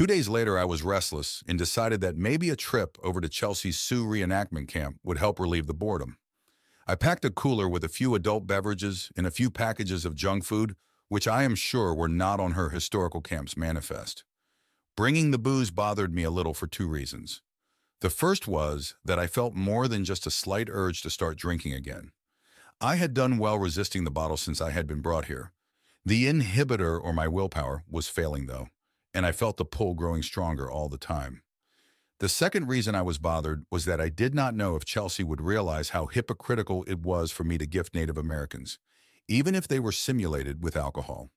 Two days later, I was restless and decided that maybe a trip over to Chelsea's Sioux reenactment camp would help relieve the boredom. I packed a cooler with a few adult beverages and a few packages of junk food, which I am sure were not on her historical camp's manifest. Bringing the booze bothered me a little for two reasons. The first was that I felt more than just a slight urge to start drinking again. I had done well resisting the bottle since I had been brought here. The inhibitor, or my willpower, was failing though, and I felt the pull growing stronger all the time. The second reason I was bothered was that I did not know if Chelsea would realize how hypocritical it was for me to gift Native Americans, even if they were simulated with alcohol.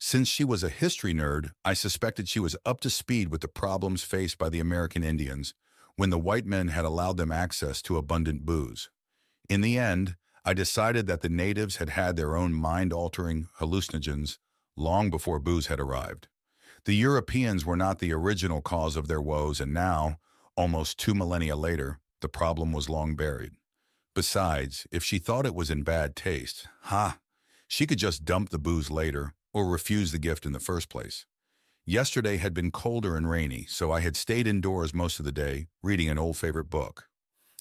Since she was a history nerd, I suspected she was up to speed with the problems faced by the American Indians when the white men had allowed them access to abundant booze. In the end, I decided that the natives had had their own mind-altering hallucinogens long before booze had arrived. The Europeans were not the original cause of their woes, and now, almost two millennia later, the problem was long buried. Besides, if she thought it was in bad taste, ha, she could just dump the booze later or refuse the gift in the first place. Yesterday had been colder and rainy, so I had stayed indoors most of the day, reading an old favorite book.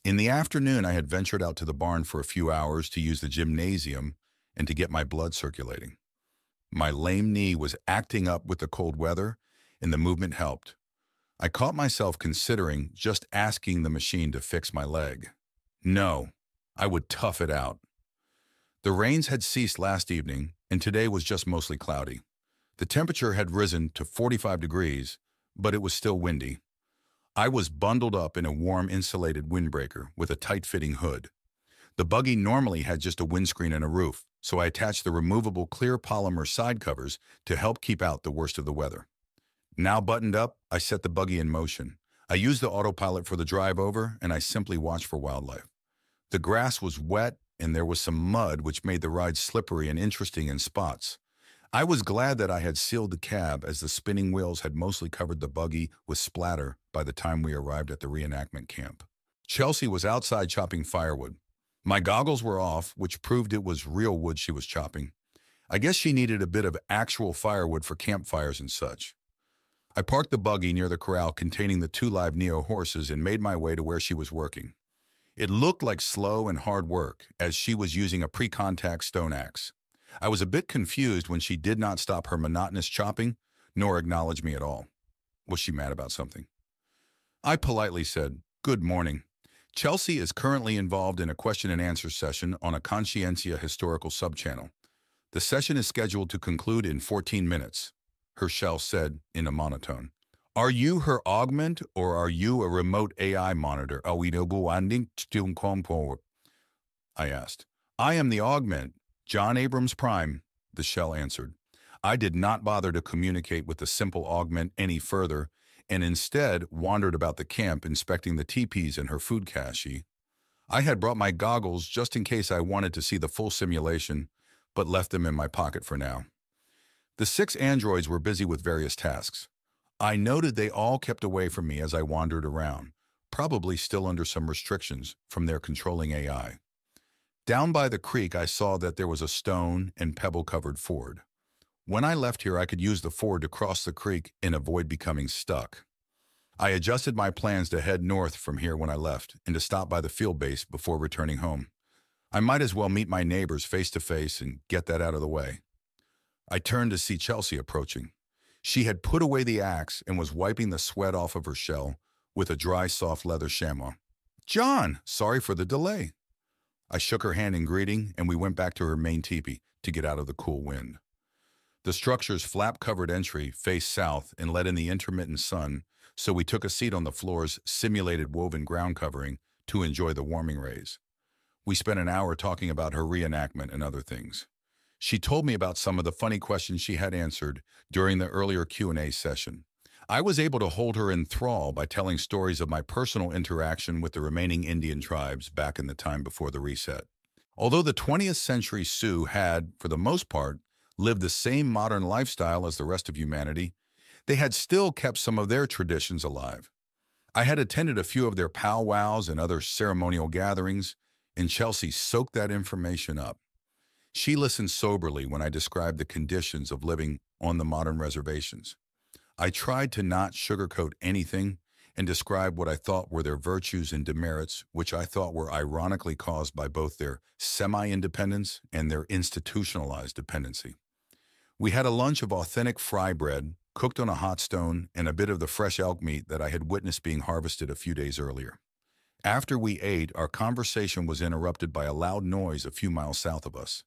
In the afternoon, I had ventured out to the barn for a few hours to use the gymnasium and to get my blood circulating. My lame knee was acting up with the cold weather, and the movement helped. I caught myself considering just asking the machine to fix my leg. No, I would tough it out. The rains had ceased last evening, and today was just mostly cloudy. The temperature had risen to 45 degrees, but it was still windy. I was bundled up in a warm insulated windbreaker with a tight-fitting hood. The buggy normally had just a windscreen and a roof, so I attached the removable clear polymer side covers to help keep out the worst of the weather. Now buttoned up, I set the buggy in motion. I used the autopilot for the drive over, and I simply watched for wildlife. The grass was wet, and there was some mud which made the ride slippery and interesting in spots. I was glad that I had sealed the cab as the spinning wheels had mostly covered the buggy with splatter by the time we arrived at the reenactment camp. Chelsea was outside chopping firewood. My goggles were off, which proved it was real wood she was chopping. I guess she needed a bit of actual firewood for campfires and such. I parked the buggy near the corral containing the two live Neo horses and made my way to where she was working. It looked like slow and hard work, as she was using a pre-contact stone axe. I was a bit confused when she did not stop her monotonous chopping, nor acknowledge me at all. Was she mad about something? I politely said, Good morning. Chelsea is currently involved in a question and answer session on a Conscientia historical subchannel. The session is scheduled to conclude in 14 minutes, her shell said in a monotone. Are you her augment or are you a remote AI monitor? Oh, I asked. I am the augment, John Abrams Prime, the shell answered. I did not bother to communicate with the simple augment any further and instead wandered about the camp inspecting the teepees and her food cache. I had brought my goggles just in case I wanted to see the full simulation, but left them in my pocket for now. The six androids were busy with various tasks. I noted they all kept away from me as I wandered around, probably still under some restrictions from their controlling AI. Down by the creek, I saw that there was a stone and pebble-covered ford. When I left here, I could use the ford to cross the creek and avoid becoming stuck. I adjusted my plans to head north from here when I left and to stop by the field base before returning home. I might as well meet my neighbors face to face and get that out of the way. I turned to see Chelsea approaching. She had put away the axe and was wiping the sweat off of her shell with a dry, soft leather chamois. John, sorry for the delay. I shook her hand in greeting, and we went back to her main teepee to get out of the cool wind. The structure's flap-covered entry faced south and let in the intermittent sun, so we took a seat on the floor's simulated woven ground covering to enjoy the warming rays. We spent an hour talking about her reenactment and other things. She told me about some of the funny questions she had answered during the earlier Q&A session. I was able to hold her in thrall by telling stories of my personal interaction with the remaining Indian tribes back in the time before the reset. Although the 20th century Sioux had, for the most part, lived the same modern lifestyle as the rest of humanity, they had still kept some of their traditions alive. I had attended a few of their powwows and other ceremonial gatherings, and Chelsea soaked that information up. She listened soberly when I described the conditions of living on the modern reservations. I tried to not sugarcoat anything and describe what I thought were their virtues and demerits, which I thought were ironically caused by both their semi-independence and their institutionalized dependency. We had a lunch of authentic fry bread, cooked on a hot stone, and a bit of the fresh elk meat that I had witnessed being harvested a few days earlier. After we ate, our conversation was interrupted by a loud noise a few miles south of us.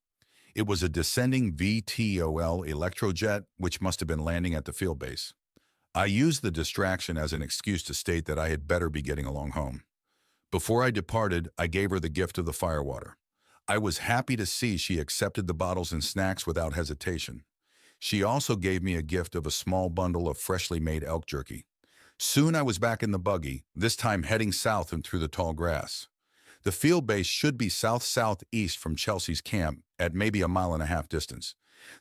It was a descending VTOL Electrojet, which must have been landing at the field base. I used the distraction as an excuse to state that I had better be getting along home. Before I departed, I gave her the gift of the firewater. I was happy to see she accepted the bottles and snacks without hesitation. She also gave me a gift of a small bundle of freshly made elk jerky. Soon I was back in the buggy, this time heading south and through the tall grass. The field base should be south-southeast from Chelsea's camp at maybe a mile and a half distance.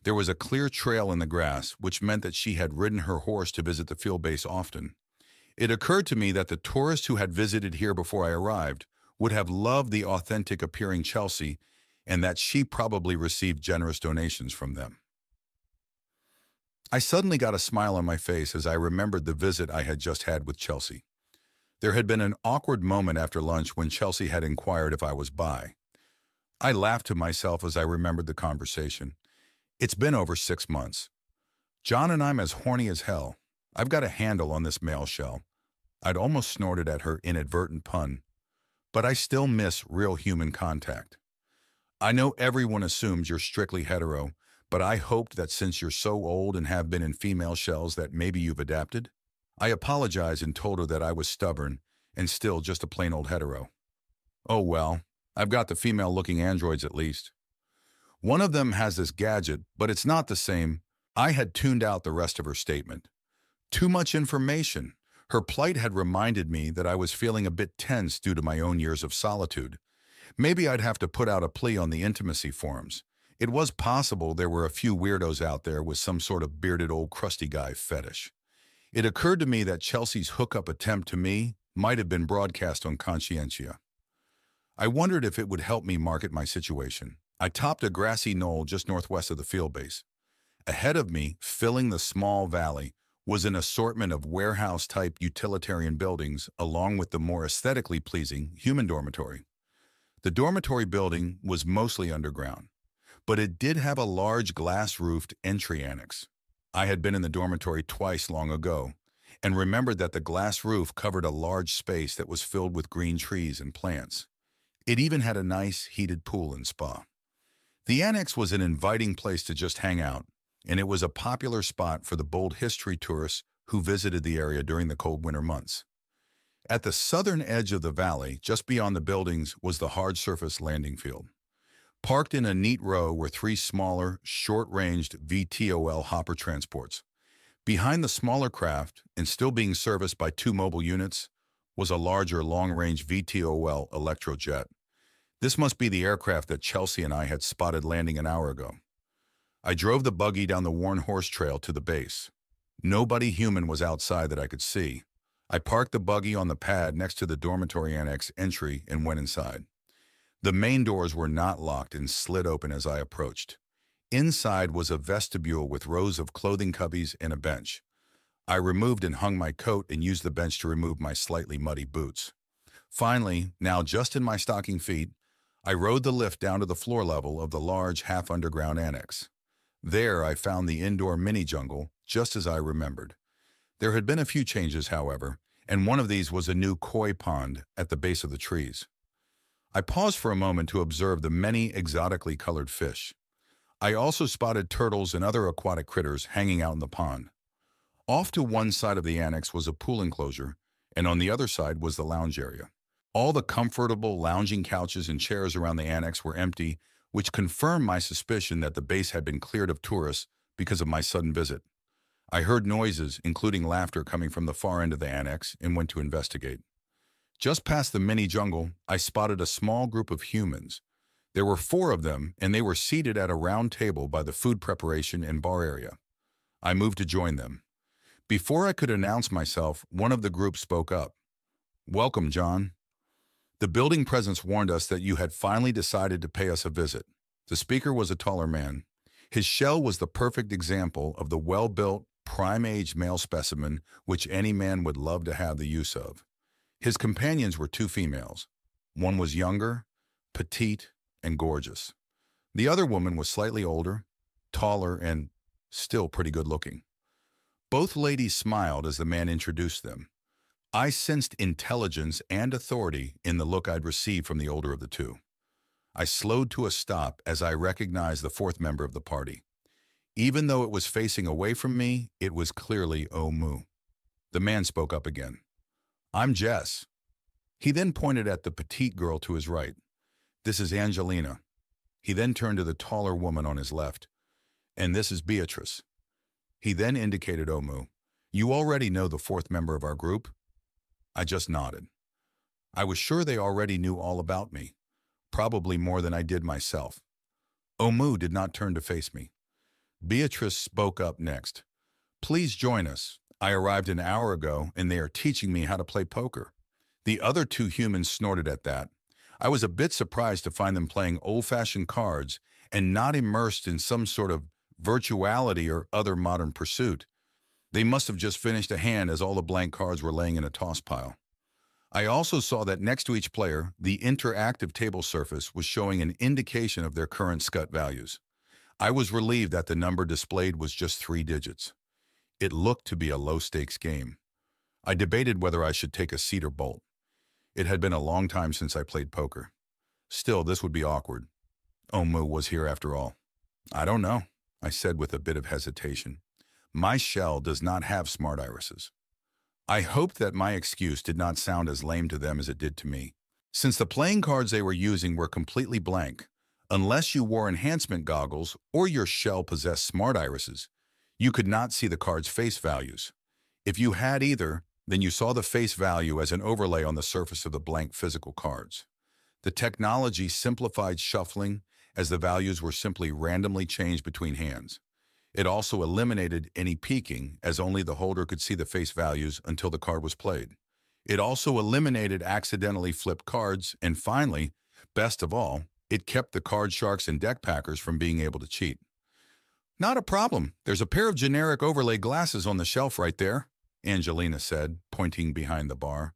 There was a clear trail in the grass, which meant that she had ridden her horse to visit the field base often. It occurred to me that the tourists who had visited here before I arrived would have loved the authentic appearing Chelsea and that she probably received generous donations from them. I suddenly got a smile on my face as I remembered the visit I had just had with Chelsea. There had been an awkward moment after lunch when Chelsea had inquired if I was bi. I laughed to myself as I remembered the conversation. It's been over six months. John and I'm as horny as hell. I've got a handle on this male shell. I'd almost snorted at her inadvertent pun. But I still miss real human contact. I know everyone assumes you're strictly hetero, but I hoped that since you're so old and have been in female shells that maybe you've adapted. I apologized and told her that I was stubborn and still just a plain old hetero. Oh well, I've got the female-looking androids at least. One of them has this gadget, but it's not the same. I had tuned out the rest of her statement. Too much information. Her plight had reminded me that I was feeling a bit tense due to my own years of solitude. Maybe I'd have to put out a plea on the intimacy forums. It was possible there were a few weirdos out there with some sort of bearded old crusty guy fetish. It occurred to me that Chelsea's hookup attempt to me might have been broadcast on Conscientia. I wondered if it would help me market my situation. I topped a grassy knoll just northwest of the field base. Ahead of me, filling the small valley, was an assortment of warehouse-type utilitarian buildings along with the more aesthetically pleasing human dormitory. The dormitory building was mostly underground, but it did have a large glass-roofed entry annex. I had been in the dormitory twice long ago and remembered that the glass roof covered a large space that was filled with green trees and plants. It even had a nice heated pool and spa. The annex was an inviting place to just hang out, and it was a popular spot for the bold history tourists who visited the area during the cold winter months. At the southern edge of the valley, just beyond the buildings, was the hard-surface landing field. Parked in a neat row were three smaller, short-ranged VTOL hopper transports. Behind the smaller craft, and still being serviced by two mobile units, was a larger long-range VTOL Electrojet. This must be the aircraft that Chelsea and I had spotted landing an hour ago. I drove the buggy down the worn horse trail to the base. Nobody human was outside that I could see. I parked the buggy on the pad next to the dormitory annex entry and went inside. The main doors were not locked and slid open as I approached. Inside was a vestibule with rows of clothing cubbies and a bench. I removed and hung my coat and used the bench to remove my slightly muddy boots. Finally, now just in my stocking feet, I rode the lift down to the floor level of the large half-underground annex. There I found the indoor mini-jungle, just as I remembered. There had been a few changes, however, and one of these was a new koi pond at the base of the trees. I paused for a moment to observe the many exotically colored fish. I also spotted turtles and other aquatic critters hanging out in the pond. Off to one side of the annex was a pool enclosure, and on the other side was the lounge area. All the comfortable lounging couches and chairs around the annex were empty, which confirmed my suspicion that the base had been cleared of tourists because of my sudden visit. I heard noises, including laughter coming from the far end of the annex, and went to investigate. Just past the mini jungle, I spotted a small group of humans. There were four of them, and they were seated at a round table by the food preparation and bar area. I moved to join them. Before I could announce myself, one of the group spoke up. Welcome, John. The building presence warned us that you had finally decided to pay us a visit. The speaker was a taller man. His shell was the perfect example of the well-built, prime-aged male specimen which any man would love to have the use of. His companions were two females. One was younger, petite, and gorgeous. The other woman was slightly older, taller, and still pretty good-looking. Both ladies smiled as the man introduced them. I sensed intelligence and authority in the look I'd received from the older of the two. I slowed to a stop as I recognized the fourth member of the party. Even though it was facing away from me, it was clearly Omu. The man spoke up again. I'm Jess. He then pointed at the petite girl to his right. This is Angelina. He then turned to the taller woman on his left. And this is Beatrice. He then indicated Omu. You already know the fourth member of our group? I just nodded. I was sure they already knew all about me, probably more than I did myself. Omu did not turn to face me. Beatrice spoke up next. Please join us. I arrived an hour ago and they are teaching me how to play poker. The other two humans snorted at that. I was a bit surprised to find them playing old-fashioned cards and not immersed in some sort of virtuality, or other modern pursuit. They must have just finished a hand as all the blank cards were laying in a toss pile. I also saw that next to each player, the interactive table surface was showing an indication of their current scut values. I was relieved that the number displayed was just three digits. It looked to be a low-stakes game. I debated whether I should take a seat or bolt. It had been a long time since I played poker. Still, this would be awkward. Oh, Omu was here after all. I don't know. I said with a bit of hesitation. My shell does not have smart irises. I hoped that my excuse did not sound as lame to them as it did to me. Since the playing cards they were using were completely blank, unless you wore enhancement goggles or your shell possessed smart irises, you could not see the card's face values. If you had either, then you saw the face value as an overlay on the surface of the blank physical cards. The technology simplified shuffling as the values were simply randomly changed between hands. It also eliminated any peeking, as only the holder could see the face values until the card was played. It also eliminated accidentally flipped cards, and finally, best of all, it kept the card sharks and deck packers from being able to cheat. Not a problem. There's a pair of generic overlay glasses on the shelf right there, Angelina said, pointing behind the bar.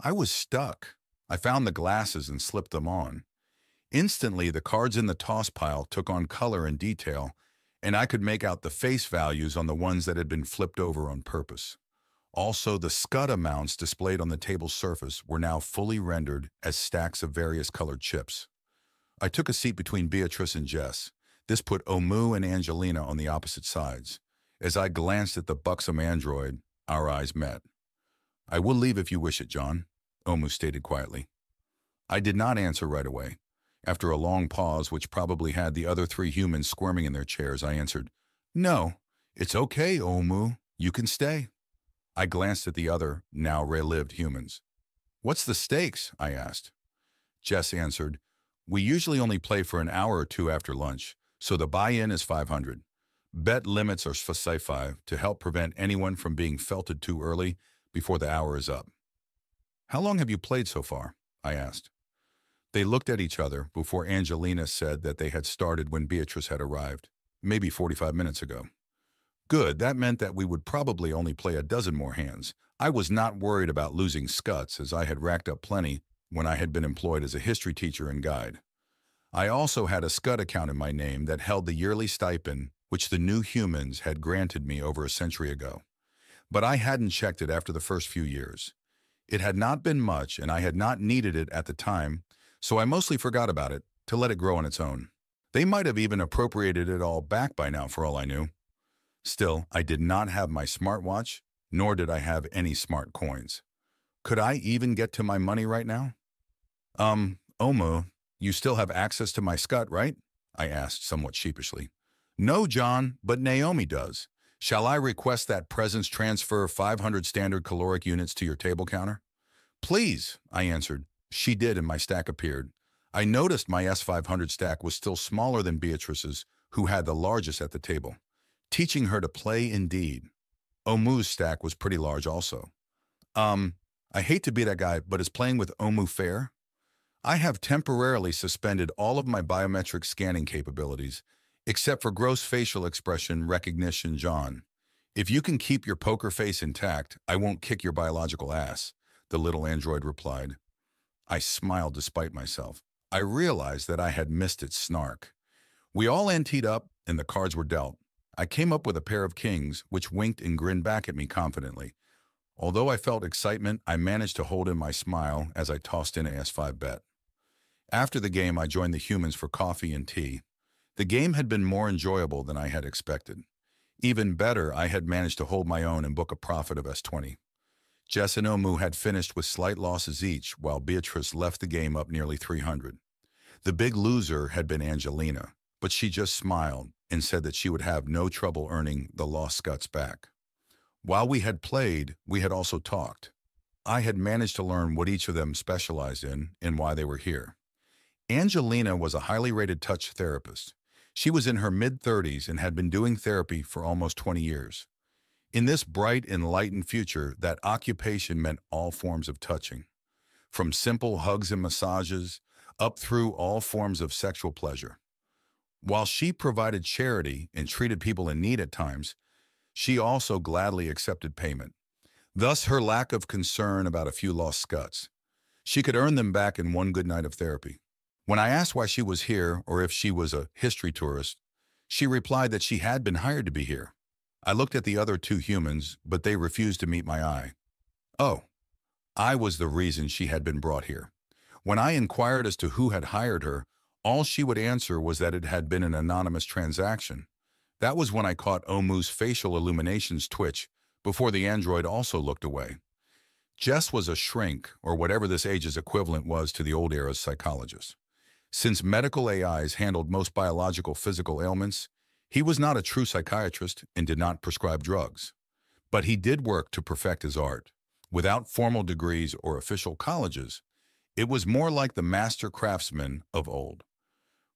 I was stuck. I found the glasses and slipped them on. Instantly, the cards in the toss pile took on color and detail, and I could make out the face values on the ones that had been flipped over on purpose. Also, the scut amounts displayed on the table's surface were now fully rendered as stacks of various colored chips. I took a seat between Beatrice and Jess. This put Omu and Angelina on the opposite sides. As I glanced at the buxom android, our eyes met. I will leave if you wish it, John, Omu stated quietly. I did not answer right away. After a long pause, which probably had the other three humans squirming in their chairs, I answered, No, it's okay, Omu. You can stay. I glanced at the other, now relived humans. What's the stakes? I asked. Jess answered, We usually only play for an hour or two after lunch, so the buy-in is 500. Bet limits are five to help prevent anyone from being felted too early before the hour is up. How long have you played so far? I asked. They looked at each other before Angelina said that they had started when Beatrice had arrived, maybe 45 minutes ago. Good, that meant that we would probably only play a dozen more hands. I was not worried about losing scuts as I had racked up plenty when I had been employed as a history teacher and guide. I also had a scut account in my name that held the yearly stipend which the new humans had granted me over a century ago. But I hadn't checked it after the first few years. It had not been much, and I had not needed it at the time so I mostly forgot about it to let it grow on its own. They might have even appropriated it all back by now for all I knew. Still, I did not have my smartwatch, nor did I have any smart coins. Could I even get to my money right now? Um, Omu, you still have access to my scut, right? I asked somewhat sheepishly. No, John, but Naomi does. Shall I request that presence transfer 500 standard caloric units to your table counter? Please, I answered, she did, and my stack appeared. I noticed my S500 stack was still smaller than Beatrice's, who had the largest at the table. Teaching her to play indeed. Omu's stack was pretty large also. Um, I hate to be that guy, but is playing with Omu fair? I have temporarily suspended all of my biometric scanning capabilities, except for gross facial expression recognition John. If you can keep your poker face intact, I won't kick your biological ass, the little android replied. I smiled despite myself. I realized that I had missed its snark. We all anteed up, and the cards were dealt. I came up with a pair of kings, which winked and grinned back at me confidently. Although I felt excitement, I managed to hold in my smile as I tossed in a S5 bet. After the game, I joined the humans for coffee and tea. The game had been more enjoyable than I had expected. Even better, I had managed to hold my own and book a profit of S20. Jess and Omu had finished with slight losses each, while Beatrice left the game up nearly 300. The big loser had been Angelina, but she just smiled and said that she would have no trouble earning the lost scuts back. While we had played, we had also talked. I had managed to learn what each of them specialized in and why they were here. Angelina was a highly rated touch therapist. She was in her mid-30s and had been doing therapy for almost 20 years. In this bright, enlightened future, that occupation meant all forms of touching. From simple hugs and massages, up through all forms of sexual pleasure. While she provided charity and treated people in need at times, she also gladly accepted payment. Thus her lack of concern about a few lost scuts. She could earn them back in one good night of therapy. When I asked why she was here or if she was a history tourist, she replied that she had been hired to be here. I looked at the other two humans, but they refused to meet my eye. Oh, I was the reason she had been brought here. When I inquired as to who had hired her, all she would answer was that it had been an anonymous transaction. That was when I caught Omu's facial illuminations twitch before the android also looked away. Jess was a shrink, or whatever this age's equivalent was to the old era's psychologist. Since medical AIs handled most biological physical ailments, he was not a true psychiatrist and did not prescribe drugs. But he did work to perfect his art. Without formal degrees or official colleges, it was more like the master craftsman of old.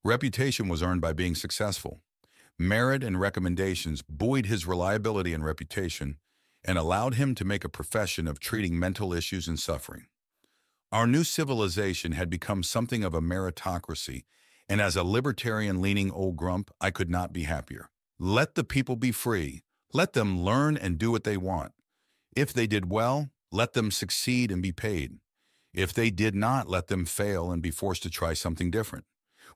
Reputation was earned by being successful. Merit and recommendations buoyed his reliability and reputation and allowed him to make a profession of treating mental issues and suffering. Our new civilization had become something of a meritocracy, and as a libertarian-leaning old grump, I could not be happier. Let the people be free. Let them learn and do what they want. If they did well, let them succeed and be paid. If they did not, let them fail and be forced to try something different.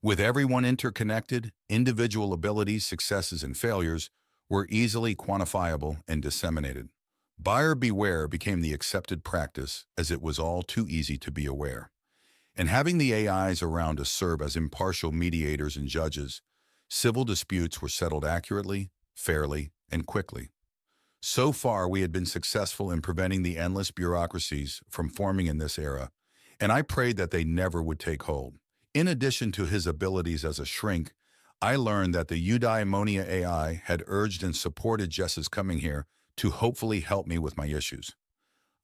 With everyone interconnected, individual abilities, successes, and failures were easily quantifiable and disseminated. Buyer beware became the accepted practice as it was all too easy to be aware. And having the AIs around to serve as impartial mediators and judges, civil disputes were settled accurately, fairly, and quickly. So far, we had been successful in preventing the endless bureaucracies from forming in this era, and I prayed that they never would take hold. In addition to his abilities as a shrink, I learned that the Eudaimonia AI had urged and supported Jess's coming here to hopefully help me with my issues.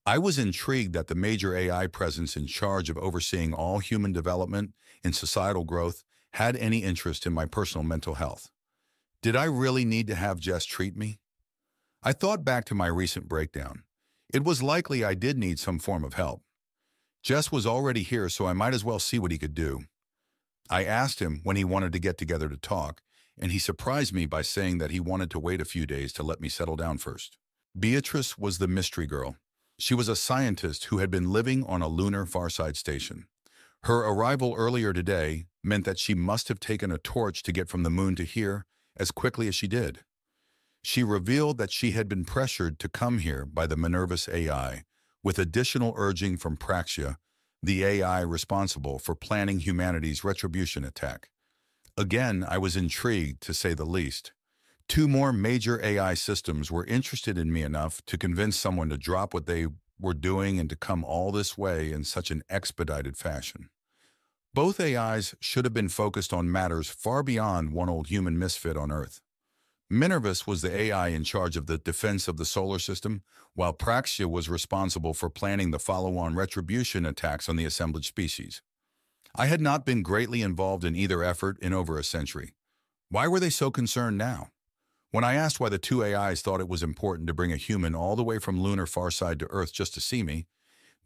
I was intrigued that the major AI presence in charge of overseeing all human development and societal growth had any interest in my personal mental health. Did I really need to have Jess treat me? I thought back to my recent breakdown. It was likely I did need some form of help. Jess was already here, so I might as well see what he could do. I asked him when he wanted to get together to talk, and he surprised me by saying that he wanted to wait a few days to let me settle down first. Beatrice was the mystery girl. She was a scientist who had been living on a lunar Farside station. Her arrival earlier today meant that she must have taken a torch to get from the moon to here as quickly as she did. She revealed that she had been pressured to come here by the Minervus AI, with additional urging from Praxia the AI responsible for planning humanity's retribution attack. Again, I was intrigued, to say the least. Two more major AI systems were interested in me enough to convince someone to drop what they were doing and to come all this way in such an expedited fashion. Both AIs should have been focused on matters far beyond one old human misfit on Earth. Minervus was the AI in charge of the defense of the solar system, while Praxia was responsible for planning the follow-on retribution attacks on the assemblage species. I had not been greatly involved in either effort in over a century. Why were they so concerned now? When I asked why the two AIs thought it was important to bring a human all the way from lunar far side to Earth just to see me,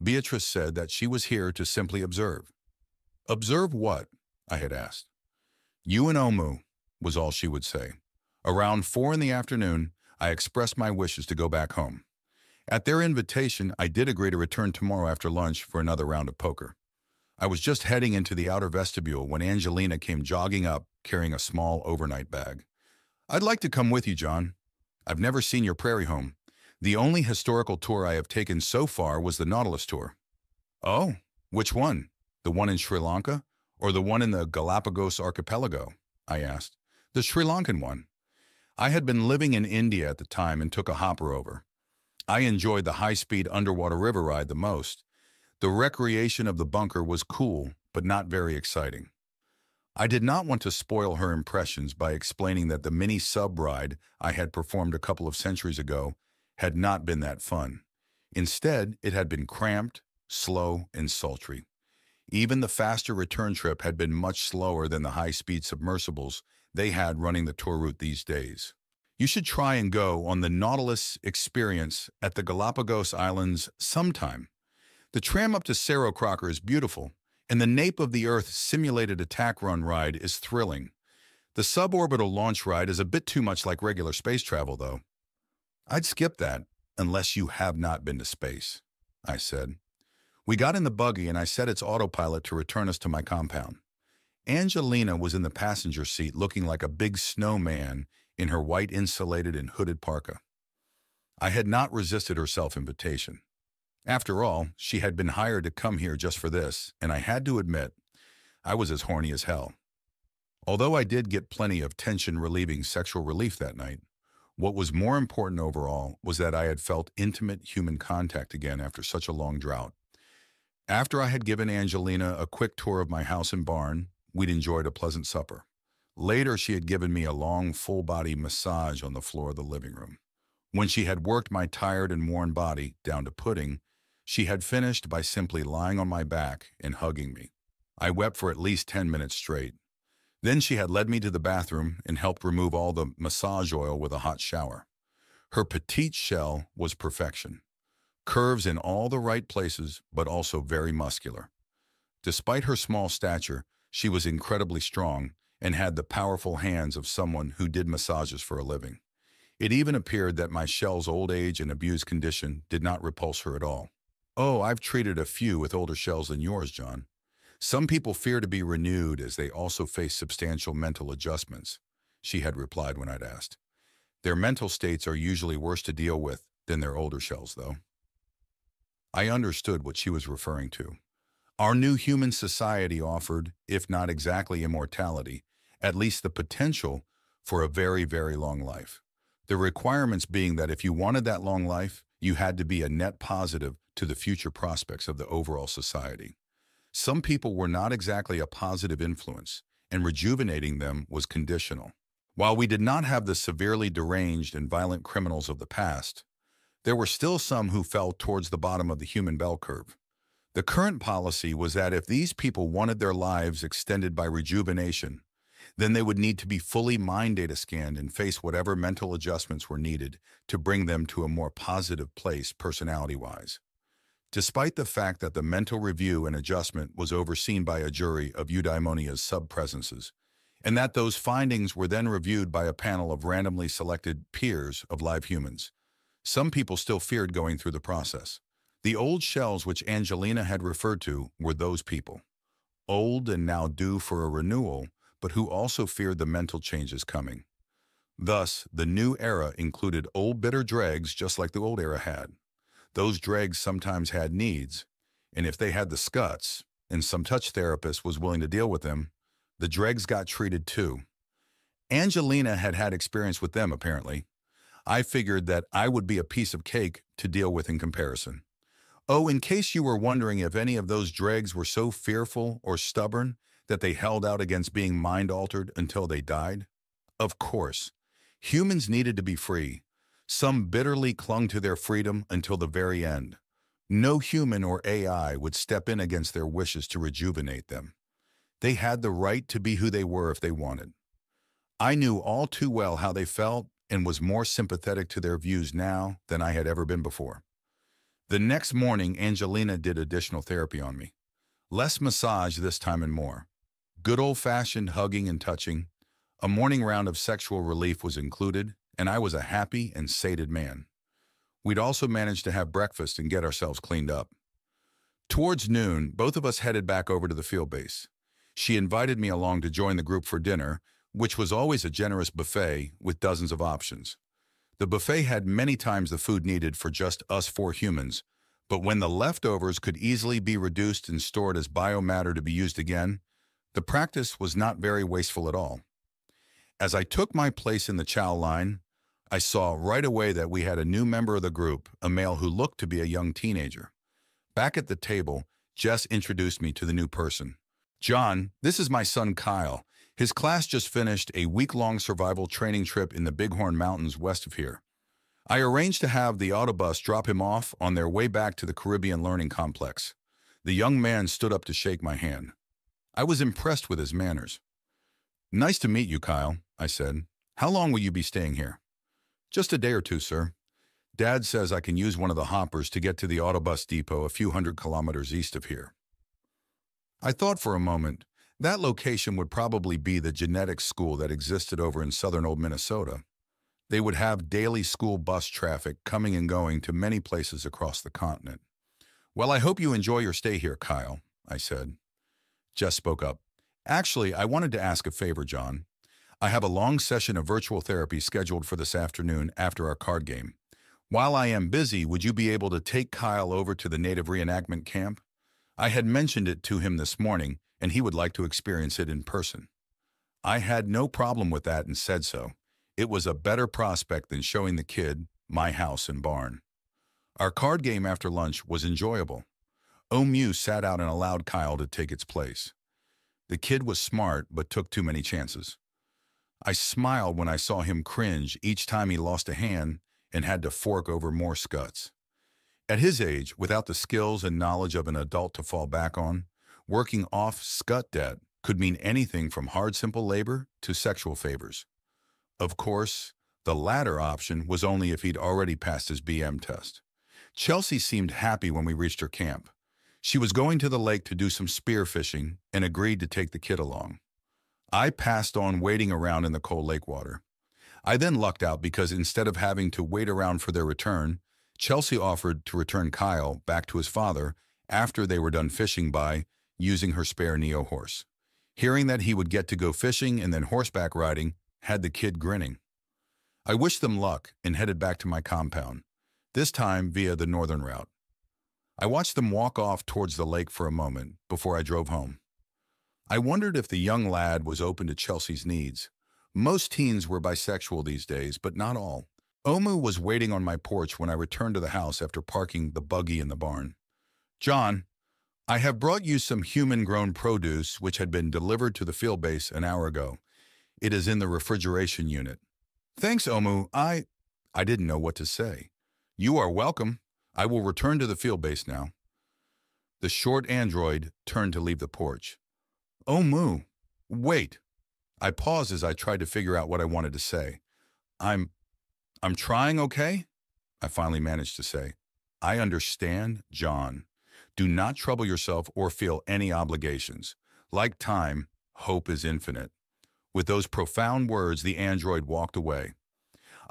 Beatrice said that she was here to simply observe. Observe what? I had asked. You and Omu, was all she would say. Around four in the afternoon, I expressed my wishes to go back home. At their invitation, I did agree to return tomorrow after lunch for another round of poker. I was just heading into the outer vestibule when Angelina came jogging up, carrying a small overnight bag. I'd like to come with you, John. I've never seen your prairie home. The only historical tour I have taken so far was the Nautilus tour. Oh, which one? The one in Sri Lanka or the one in the Galapagos archipelago? I asked. The Sri Lankan one. I had been living in India at the time and took a hopper over. I enjoyed the high-speed underwater river ride the most, the recreation of the bunker was cool, but not very exciting. I did not want to spoil her impressions by explaining that the mini sub ride I had performed a couple of centuries ago had not been that fun. Instead, it had been cramped, slow, and sultry. Even the faster return trip had been much slower than the high-speed submersibles they had running the tour route these days. You should try and go on the Nautilus experience at the Galapagos Islands sometime. The tram up to Cerro Crocker is beautiful, and the Nape of the Earth simulated attack run ride is thrilling. The suborbital launch ride is a bit too much like regular space travel, though. I'd skip that, unless you have not been to space, I said. We got in the buggy and I set its autopilot to return us to my compound. Angelina was in the passenger seat looking like a big snowman in her white insulated and hooded parka. I had not resisted her self-invitation. After all, she had been hired to come here just for this, and I had to admit, I was as horny as hell. Although I did get plenty of tension-relieving sexual relief that night, what was more important overall was that I had felt intimate human contact again after such a long drought. After I had given Angelina a quick tour of my house and barn, we'd enjoyed a pleasant supper. Later, she had given me a long, full-body massage on the floor of the living room. When she had worked my tired and worn body down to pudding, she had finished by simply lying on my back and hugging me. I wept for at least 10 minutes straight. Then she had led me to the bathroom and helped remove all the massage oil with a hot shower. Her petite shell was perfection. Curves in all the right places, but also very muscular. Despite her small stature, she was incredibly strong and had the powerful hands of someone who did massages for a living. It even appeared that my shell's old age and abused condition did not repulse her at all. Oh, I've treated a few with older shells than yours, John. Some people fear to be renewed as they also face substantial mental adjustments, she had replied when I'd asked. Their mental states are usually worse to deal with than their older shells, though. I understood what she was referring to. Our new human society offered, if not exactly immortality, at least the potential for a very, very long life. The requirements being that if you wanted that long life, you had to be a net positive to the future prospects of the overall society. Some people were not exactly a positive influence, and rejuvenating them was conditional. While we did not have the severely deranged and violent criminals of the past, there were still some who fell towards the bottom of the human bell curve. The current policy was that if these people wanted their lives extended by rejuvenation, then they would need to be fully mind data scanned and face whatever mental adjustments were needed to bring them to a more positive place personality-wise. Despite the fact that the mental review and adjustment was overseen by a jury of eudaimonia's sub-presences, and that those findings were then reviewed by a panel of randomly selected peers of live humans, some people still feared going through the process. The old shells which Angelina had referred to were those people, old and now due for a renewal, but who also feared the mental changes coming. Thus, the new era included old bitter dregs just like the old era had. Those dregs sometimes had needs, and if they had the scuts, and some touch therapist was willing to deal with them, the dregs got treated too. Angelina had had experience with them, apparently. I figured that I would be a piece of cake to deal with in comparison. Oh, in case you were wondering if any of those dregs were so fearful or stubborn that they held out against being mind-altered until they died? Of course. Humans needed to be free, some bitterly clung to their freedom until the very end. No human or AI would step in against their wishes to rejuvenate them. They had the right to be who they were if they wanted. I knew all too well how they felt and was more sympathetic to their views now than I had ever been before. The next morning, Angelina did additional therapy on me. Less massage this time and more. Good old-fashioned hugging and touching. A morning round of sexual relief was included, and I was a happy and sated man. We'd also managed to have breakfast and get ourselves cleaned up. Towards noon, both of us headed back over to the field base. She invited me along to join the group for dinner, which was always a generous buffet with dozens of options. The buffet had many times the food needed for just us four humans, but when the leftovers could easily be reduced and stored as biomatter to be used again, the practice was not very wasteful at all. As I took my place in the chow line, I saw right away that we had a new member of the group, a male who looked to be a young teenager. Back at the table, Jess introduced me to the new person. John, this is my son Kyle. His class just finished a week-long survival training trip in the Bighorn Mountains west of here. I arranged to have the autobus drop him off on their way back to the Caribbean Learning Complex. The young man stood up to shake my hand. I was impressed with his manners. Nice to meet you, Kyle, I said. How long will you be staying here? Just a day or two, sir. Dad says I can use one of the hoppers to get to the autobus depot a few hundred kilometers east of here. I thought for a moment, that location would probably be the genetics school that existed over in southern old Minnesota. They would have daily school bus traffic coming and going to many places across the continent. Well, I hope you enjoy your stay here, Kyle, I said. Jess spoke up. Actually, I wanted to ask a favor, John. I have a long session of virtual therapy scheduled for this afternoon after our card game. While I am busy, would you be able to take Kyle over to the Native reenactment camp? I had mentioned it to him this morning, and he would like to experience it in person. I had no problem with that and said so. It was a better prospect than showing the kid my house and barn. Our card game after lunch was enjoyable. Omu sat out and allowed Kyle to take its place. The kid was smart, but took too many chances. I smiled when I saw him cringe each time he lost a hand and had to fork over more scuts. At his age, without the skills and knowledge of an adult to fall back on, working off scut debt could mean anything from hard simple labor to sexual favors. Of course, the latter option was only if he'd already passed his BM test. Chelsea seemed happy when we reached her camp. She was going to the lake to do some spear fishing and agreed to take the kid along. I passed on waiting around in the cold lake water. I then lucked out because instead of having to wait around for their return, Chelsea offered to return Kyle back to his father after they were done fishing by using her spare Neo horse. Hearing that he would get to go fishing and then horseback riding had the kid grinning. I wished them luck and headed back to my compound, this time via the northern route. I watched them walk off towards the lake for a moment before I drove home. I wondered if the young lad was open to Chelsea's needs. Most teens were bisexual these days, but not all. Omu was waiting on my porch when I returned to the house after parking the buggy in the barn. John, I have brought you some human-grown produce which had been delivered to the field base an hour ago. It is in the refrigeration unit. Thanks, Omu. I... I didn't know what to say. You are welcome. I will return to the field base now. The short android turned to leave the porch. Oh, Moo. Wait. I paused as I tried to figure out what I wanted to say. I'm, I'm trying, okay? I finally managed to say. I understand, John. Do not trouble yourself or feel any obligations. Like time, hope is infinite. With those profound words, the android walked away.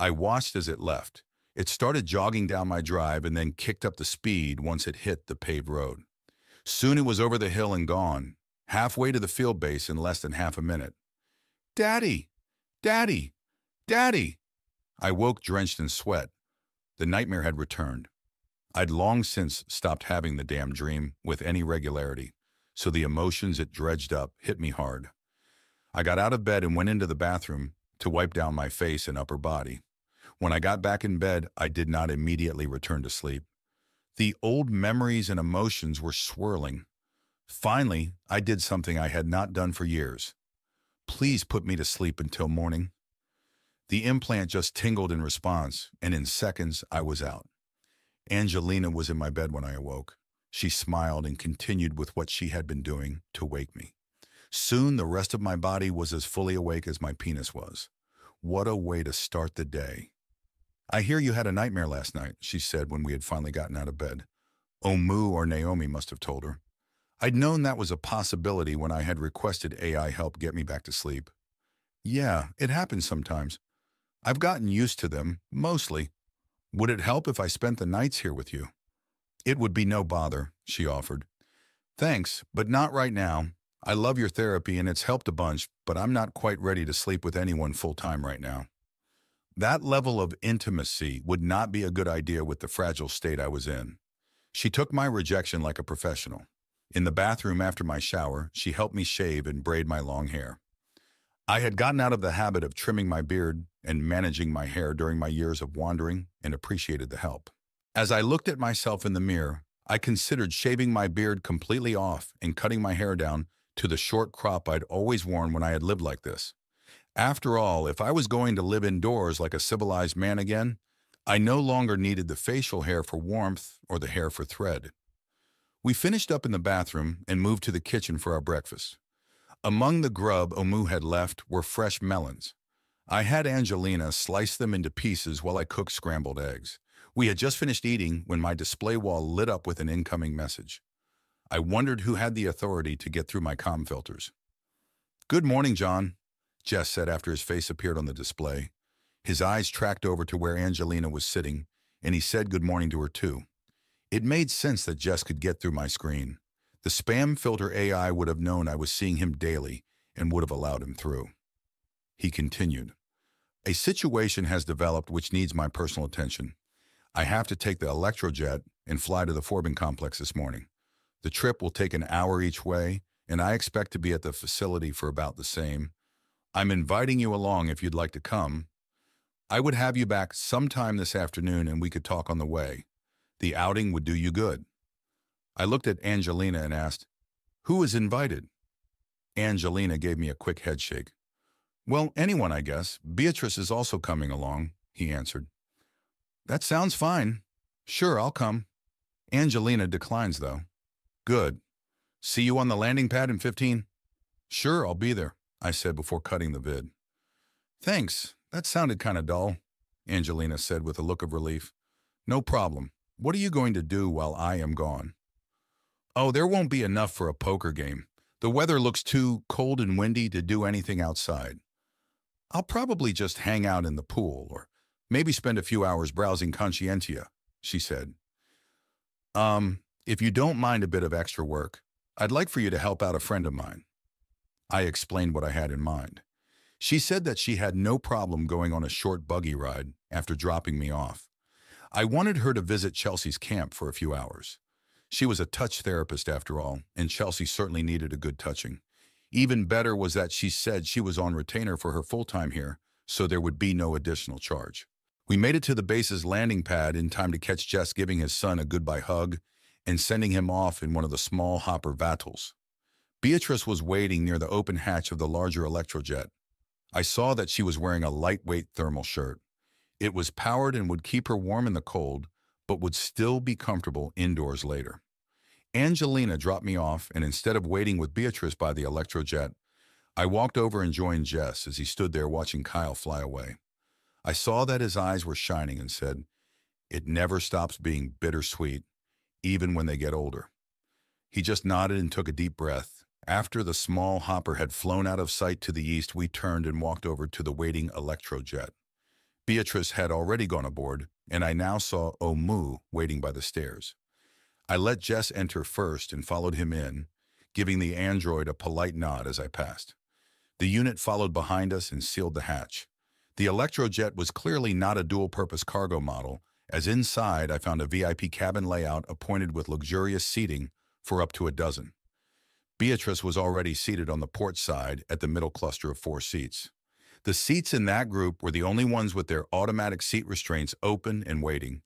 I watched as it left. It started jogging down my drive and then kicked up the speed once it hit the paved road. Soon it was over the hill and gone, halfway to the field base in less than half a minute. Daddy! Daddy! Daddy! I woke drenched in sweat. The nightmare had returned. I'd long since stopped having the damn dream with any regularity, so the emotions it dredged up hit me hard. I got out of bed and went into the bathroom to wipe down my face and upper body. When I got back in bed, I did not immediately return to sleep. The old memories and emotions were swirling, Finally, I did something I had not done for years. Please put me to sleep until morning. The implant just tingled in response, and in seconds I was out. Angelina was in my bed when I awoke. She smiled and continued with what she had been doing to wake me. Soon the rest of my body was as fully awake as my penis was. What a way to start the day. I hear you had a nightmare last night, she said when we had finally gotten out of bed. Oh, Omu or Naomi must have told her. I'd known that was a possibility when I had requested AI help get me back to sleep. Yeah, it happens sometimes. I've gotten used to them, mostly. Would it help if I spent the nights here with you? It would be no bother, she offered. Thanks, but not right now. I love your therapy and it's helped a bunch, but I'm not quite ready to sleep with anyone full-time right now. That level of intimacy would not be a good idea with the fragile state I was in. She took my rejection like a professional. In the bathroom after my shower, she helped me shave and braid my long hair. I had gotten out of the habit of trimming my beard and managing my hair during my years of wandering and appreciated the help. As I looked at myself in the mirror, I considered shaving my beard completely off and cutting my hair down to the short crop I'd always worn when I had lived like this. After all, if I was going to live indoors like a civilized man again, I no longer needed the facial hair for warmth or the hair for thread. We finished up in the bathroom and moved to the kitchen for our breakfast. Among the grub Omu had left were fresh melons. I had Angelina slice them into pieces while I cooked scrambled eggs. We had just finished eating when my display wall lit up with an incoming message. I wondered who had the authority to get through my com filters. Good morning, John, Jess said after his face appeared on the display. His eyes tracked over to where Angelina was sitting, and he said good morning to her too. It made sense that Jess could get through my screen. The spam filter AI would have known I was seeing him daily and would have allowed him through. He continued, A situation has developed which needs my personal attention. I have to take the Electrojet and fly to the Forbin complex this morning. The trip will take an hour each way, and I expect to be at the facility for about the same. I'm inviting you along if you'd like to come. I would have you back sometime this afternoon and we could talk on the way. The outing would do you good. I looked at Angelina and asked, Who is invited? Angelina gave me a quick headshake. Well, anyone, I guess. Beatrice is also coming along, he answered. That sounds fine. Sure, I'll come. Angelina declines, though. Good. See you on the landing pad in 15? Sure, I'll be there, I said before cutting the vid. Thanks. That sounded kind of dull, Angelina said with a look of relief. No problem. What are you going to do while I am gone? Oh, there won't be enough for a poker game. The weather looks too cold and windy to do anything outside. I'll probably just hang out in the pool or maybe spend a few hours browsing Conscientia, she said. Um, if you don't mind a bit of extra work, I'd like for you to help out a friend of mine. I explained what I had in mind. She said that she had no problem going on a short buggy ride after dropping me off. I wanted her to visit Chelsea's camp for a few hours. She was a touch therapist after all, and Chelsea certainly needed a good touching. Even better was that she said she was on retainer for her full-time here, so there would be no additional charge. We made it to the base's landing pad in time to catch Jess giving his son a goodbye hug and sending him off in one of the small hopper VTOLs. Beatrice was waiting near the open hatch of the larger Electrojet. I saw that she was wearing a lightweight thermal shirt. It was powered and would keep her warm in the cold, but would still be comfortable indoors later. Angelina dropped me off, and instead of waiting with Beatrice by the Electrojet, I walked over and joined Jess as he stood there watching Kyle fly away. I saw that his eyes were shining and said, It never stops being bittersweet, even when they get older. He just nodded and took a deep breath. After the small hopper had flown out of sight to the east, we turned and walked over to the waiting Electrojet. Beatrice had already gone aboard, and I now saw Omu waiting by the stairs. I let Jess enter first and followed him in, giving the android a polite nod as I passed. The unit followed behind us and sealed the hatch. The Electrojet was clearly not a dual-purpose cargo model, as inside I found a VIP cabin layout appointed with luxurious seating for up to a dozen. Beatrice was already seated on the port side at the middle cluster of four seats. The seats in that group were the only ones with their automatic seat restraints open and waiting,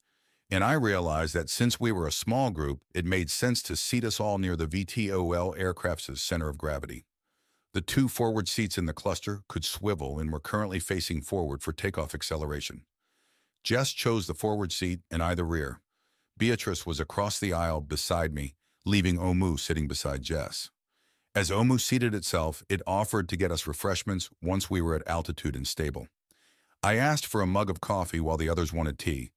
and I realized that since we were a small group, it made sense to seat us all near the VTOL aircraft's center of gravity. The two forward seats in the cluster could swivel and were currently facing forward for takeoff acceleration. Jess chose the forward seat and I the rear. Beatrice was across the aisle beside me, leaving Omu sitting beside Jess. As Omu seated itself, it offered to get us refreshments once we were at altitude and stable. I asked for a mug of coffee while the others wanted tea,